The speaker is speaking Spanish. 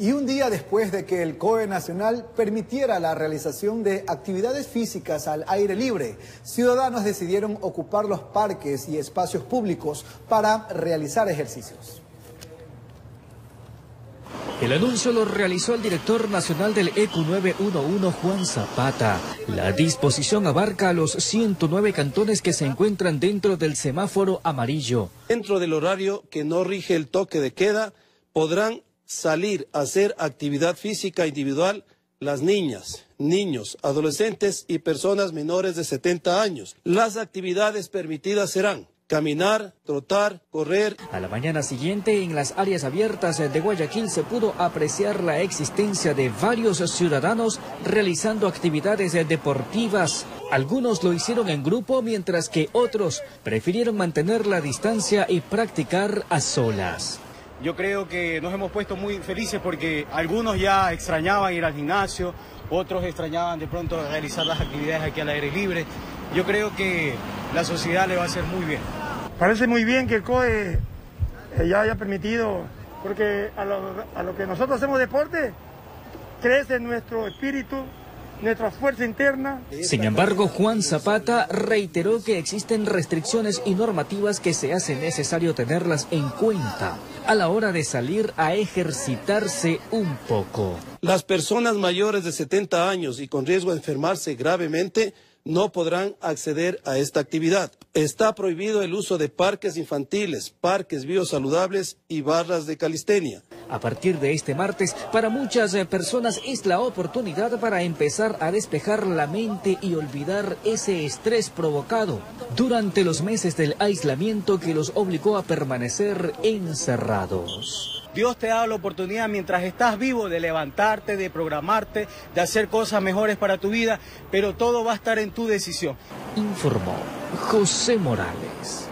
Y un día después de que el COE Nacional permitiera la realización de actividades físicas al aire libre, ciudadanos decidieron ocupar los parques y espacios públicos para realizar ejercicios. El anuncio lo realizó el director nacional del ECU 911, Juan Zapata. La disposición abarca a los 109 cantones que se encuentran dentro del semáforo amarillo. Dentro del horario que no rige el toque de queda, podrán salir a hacer actividad física individual las niñas, niños, adolescentes y personas menores de 70 años. Las actividades permitidas serán caminar, trotar, correr. A la mañana siguiente, en las áreas abiertas de Guayaquil se pudo apreciar la existencia de varios ciudadanos realizando actividades deportivas. Algunos lo hicieron en grupo, mientras que otros prefirieron mantener la distancia y practicar a solas. Yo creo que nos hemos puesto muy felices porque algunos ya extrañaban ir al gimnasio, otros extrañaban de pronto realizar las actividades aquí al aire libre. Yo creo que la sociedad le va a hacer muy bien. Parece muy bien que el COE eh, ya haya permitido, porque a lo, a lo que nosotros hacemos deporte, crece nuestro espíritu, nuestra fuerza interna. Sin embargo, Juan Zapata reiteró que existen restricciones y normativas que se hace necesario tenerlas en cuenta a la hora de salir a ejercitarse un poco. Las personas mayores de 70 años y con riesgo de enfermarse gravemente no podrán acceder a esta actividad. Está prohibido el uso de parques infantiles, parques biosaludables y barras de calistenia. A partir de este martes, para muchas eh, personas es la oportunidad para empezar a despejar la mente y olvidar ese estrés provocado durante los meses del aislamiento que los obligó a permanecer encerrados. Dios te da la oportunidad mientras estás vivo de levantarte, de programarte, de hacer cosas mejores para tu vida, pero todo va a estar en tu decisión. Informó José Morales.